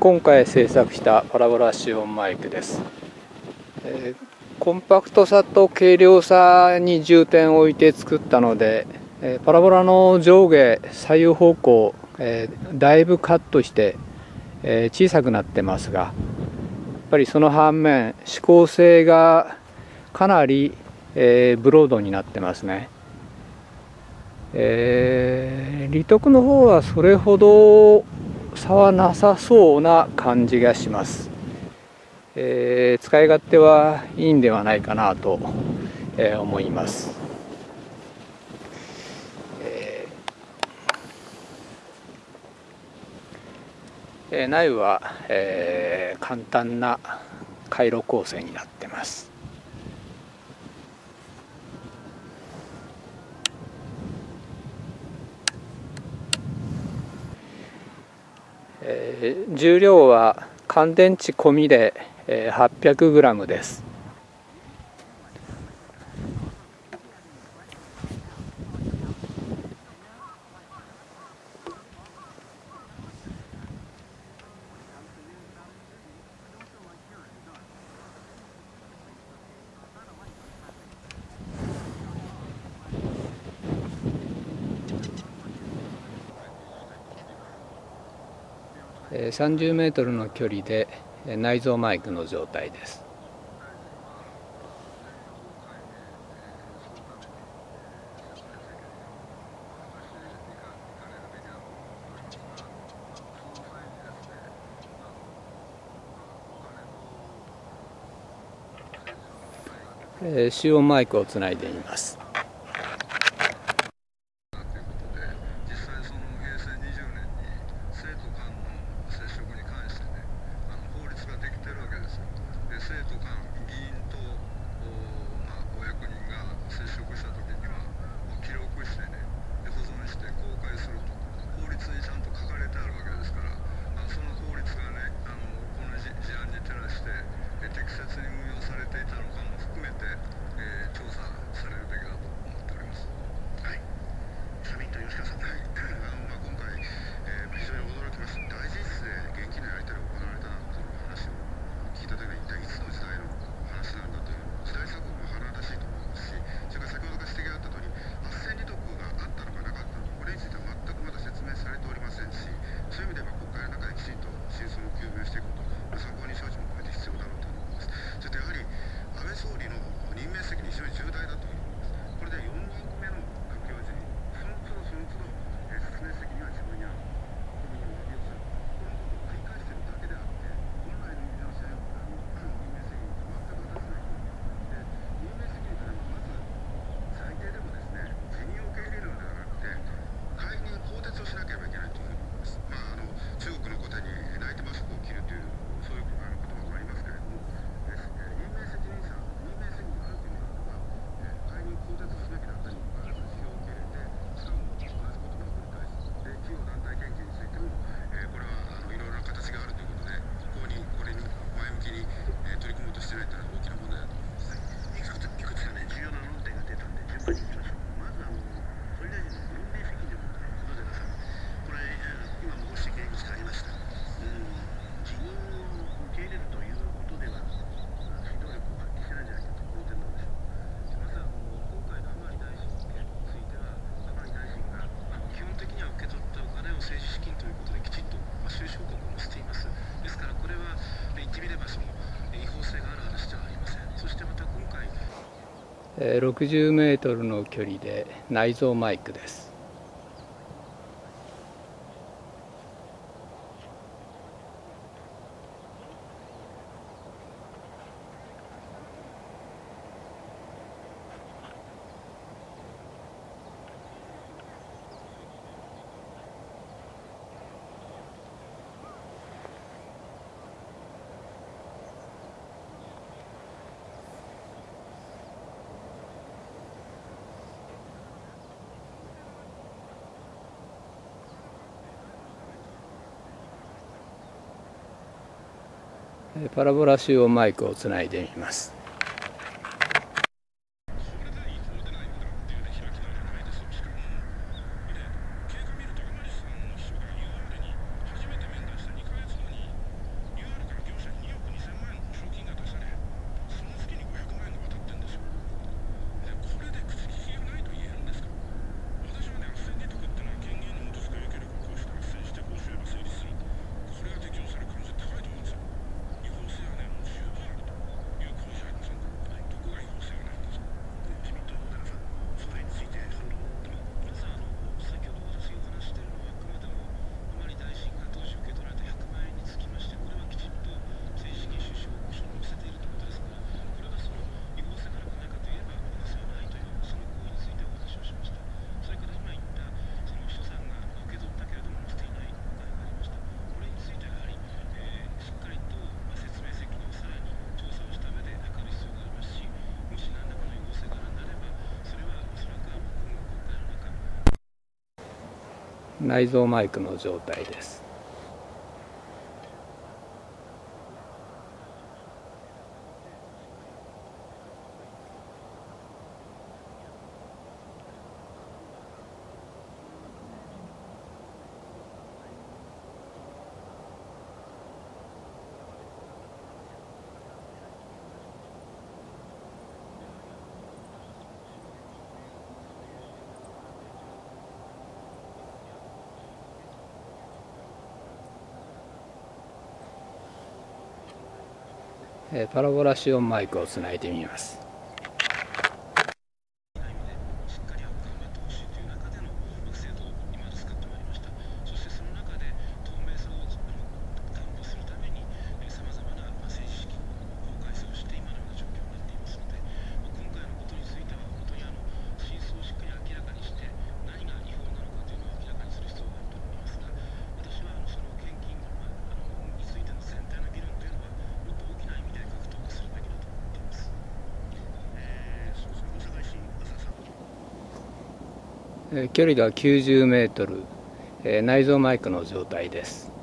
今回制作したパラボラシオンマイクです、えコンパクトさと軽量さに重点を置いて作ったので、えパラボラの上下左右方向、えだいぶカットして、え小さくなってますがやっぱりその反面指向性がかなり、えブロードになってますね。えー、利得の方はそれほど差はなさそうな感じがします、えー、使い勝手はいいんではないかなと、えー、思います、えー、内部は、えー、簡単な回路構成になってます。重量は乾電池込みで、800g です。30メートルの距離で内蔵マイクの状態です。使用マイクをつないでいます。60メートルの距離で内蔵マイクです。パラボラ集音マイクをつないでみます。内蔵マイクの状態です。パラボラシオンマイクをつないでみます。距離が90メートル、内蔵マイクの状態です。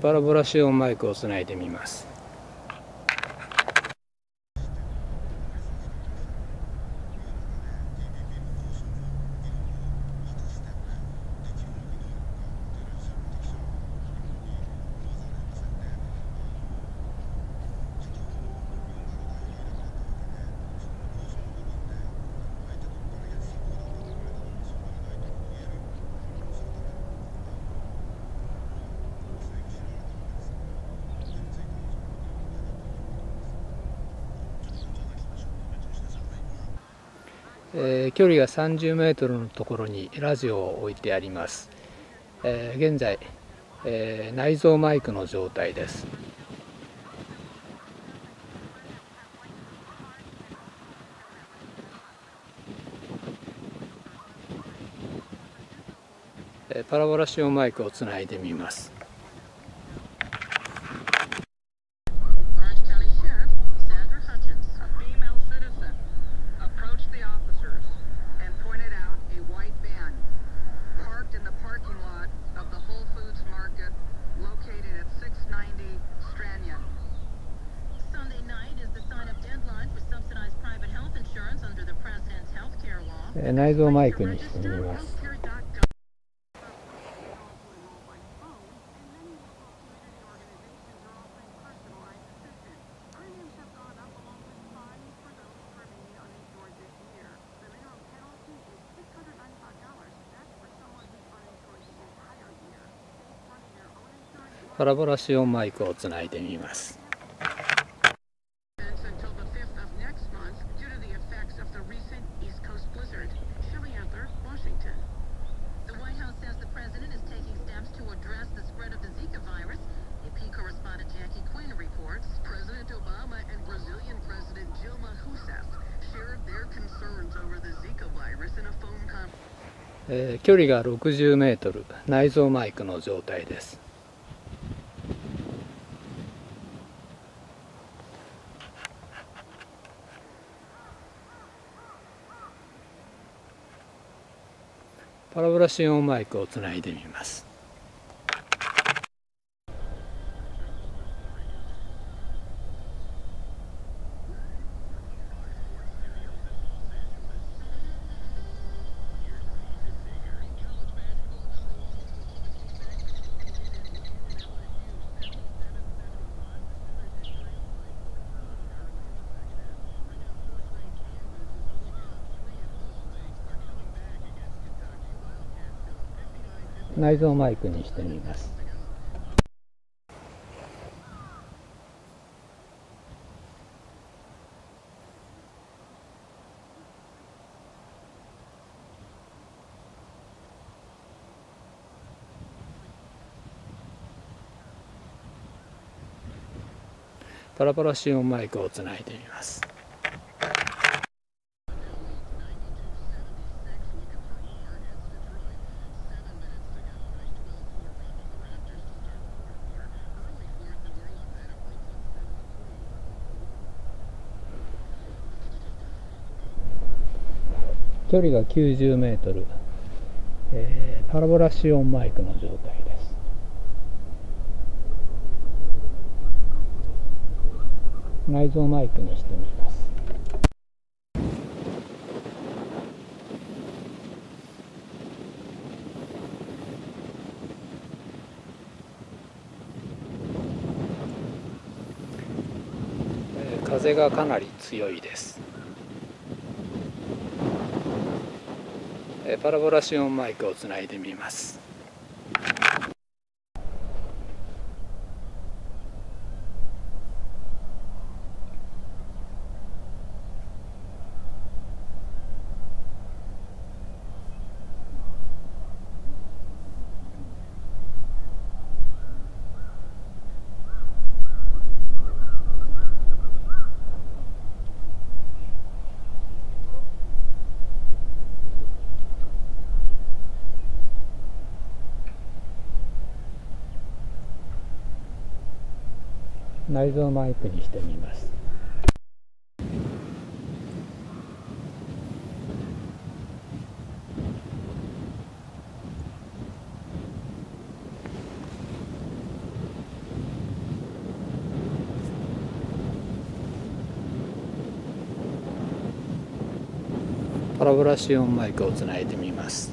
パラボラシオンマイクをつないでみます。えー、距離が30メートルのところにラジオを置いてあります、えー、現在、えー、内蔵マイクの状態です。パラボラシオンマイクをつないでみます。内蔵マイクにしてみます。パラボラシオンマイクをつないでみます。えー、距離が60メートル内蔵マイクの状態です。パラボラシオンマイクをつないでみます。内蔵マイクにしてみます。パラパラシオンマイクをつないでみます。距離が90メートル、えー、パラボラシオンマイクの状態です。内蔵マイクにしてみます。風がかなり強いです。パラボラシオンマイクをつないでみます。内蔵マイクにしてみます。パラボラシオンマイクをつないでみます。